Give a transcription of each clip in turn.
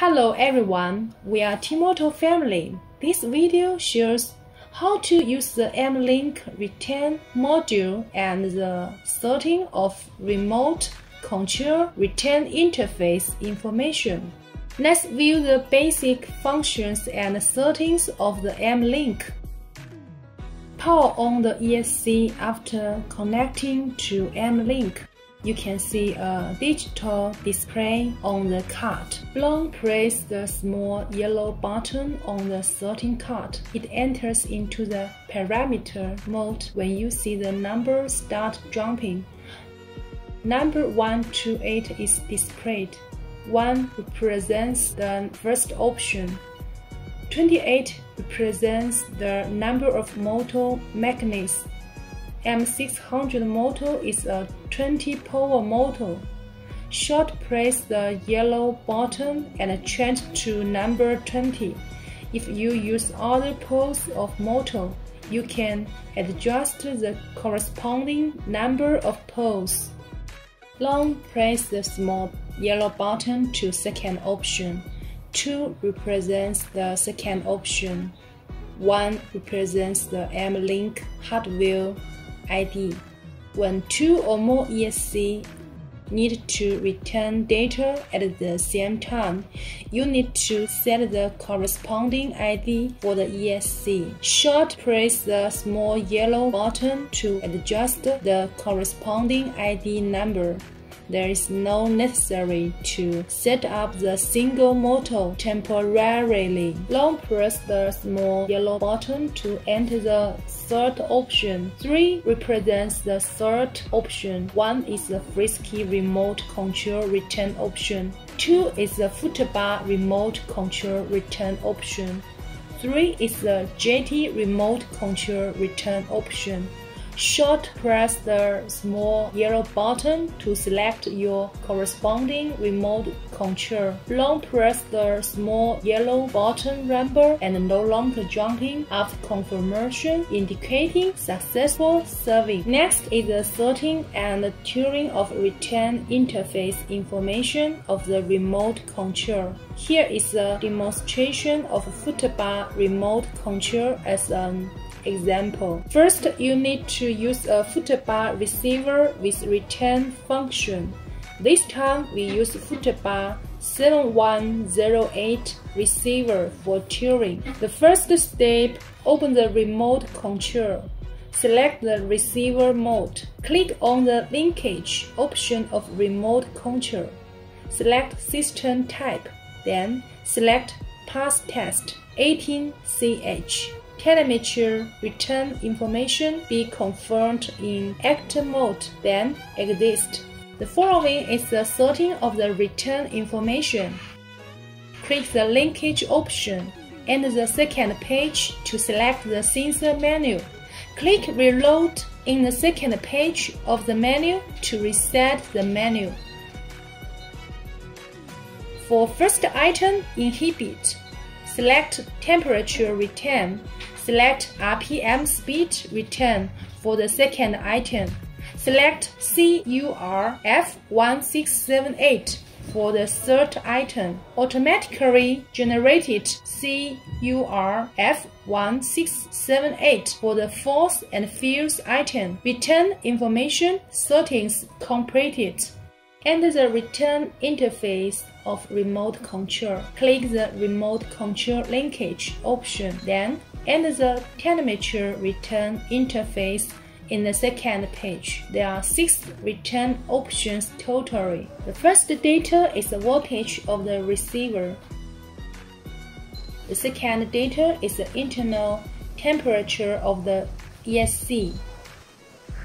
Hello everyone, we are T-Motor family. This video shows how to use the M-Link return module and the setting of remote control return interface information. Let's view the basic functions and settings of the M-Link. Power on the ESC after connecting to M-Link you can see a digital display on the card. Long press the small yellow button on the setting card. It enters into the parameter mode when you see the number start jumping. Number 128 is displayed. 1 represents the first option. 28 represents the number of motor mechanics M600 motor is a 20 power motor. Short press the yellow button and change to number 20. If you use other poles of motor, you can adjust the corresponding number of poles. Long press the small yellow button to second option. 2 represents the second option. 1 represents the M-Link hardware ID. When two or more ESC need to return data at the same time, you need to set the corresponding ID for the ESC. Short press the small yellow button to adjust the corresponding ID number there is no necessary to set up the single motor temporarily. Long press the small yellow button to enter the third option. 3 represents the third option. 1 is the FrSky remote control return option. 2 is the Futaba remote control return option. 3 is the JETI remote control return option. Short press the small yellow button to select your corresponding remote control. Long press the small yellow button rumble and no longer jumping after confirmation indicating successful serving. Next is the setting and tuning of return interface information of the remote control. Here is a demonstration of Futaba remote control as an example. First, you need to use a Futaba receiver with return function. This time, we use Futaba 7108 receiver for tuning. The first step, open the remote control. Select the receiver mode. Click on the linkage option of remote control. Select system type, then select FASSTest 18CH telemetry return information be confirmed in active mode, then exist. The following is the sorting of the return information. Click the linkage option and the second page to select the sensor menu. Click Reload in the second page of the menu to reset the menu. For first item, inhibit, select temperature return Select RPM speed return for the second item. Select CUR F1678 for the third item. Automatically generated CUR F1678 for the fourth and fifth item. Return information settings completed. Enter the return interface of remote control. Click the remote control linkage option, then and the telemetry return interface in the second page. There are six return options totally. The first data is the voltage of the receiver. The second data is the internal temperature of the ESC.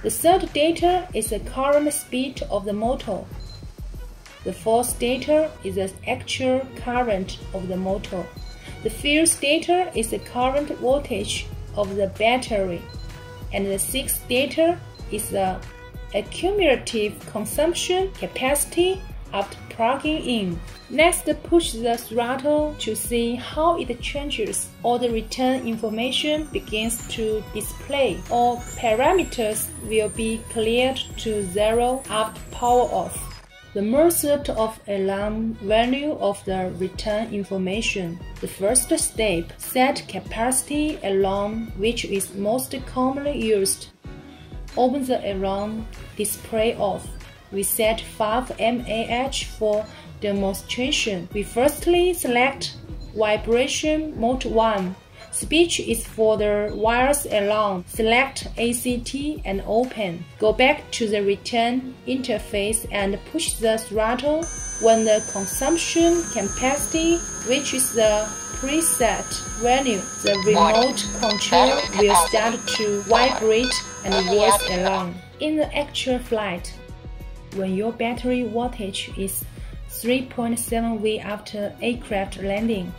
The third data is the current speed of the motor. The fourth data is the actual current of the motor. The fifth data is the current voltage of the battery, and the sixth data is the accumulative consumption capacity after plugging in. Next, push the throttle to see how it changes. All the return information begins to display. All parameters will be cleared to zero after power off. The method of alarm value of the return information. The first step, set capacity alarm which is most commonly used. Open the alarm display off. We set 5 mAh for demonstration. We firstly select vibration mode 1 Speech is for the wires alone. Select ACT and open. Go back to the return interface and push the throttle when the consumption capacity reaches the preset value. The remote control will start to vibrate and voice alarm. In the actual flight, when your battery voltage is 3.7 V after aircraft landing,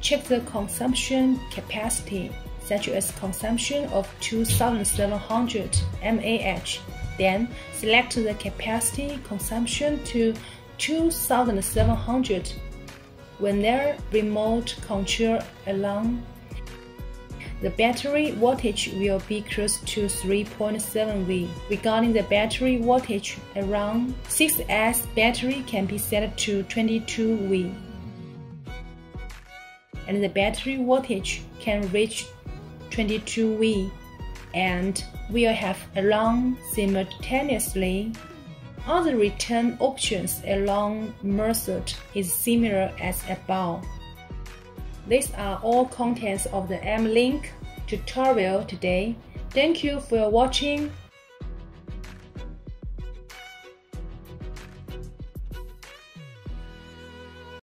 Check the consumption capacity, such as consumption of 2700 mAh. Then select the capacity consumption to 2700 when their remote control alarm the battery voltage will be close to 3.7 V. Regarding the battery voltage, around 6S battery can be set to 22 V and the battery voltage can reach 22 V and will have alarm simultaneously. Other return options along method is similar as above. These are all contents of the M-Link tutorial today. Thank you for watching.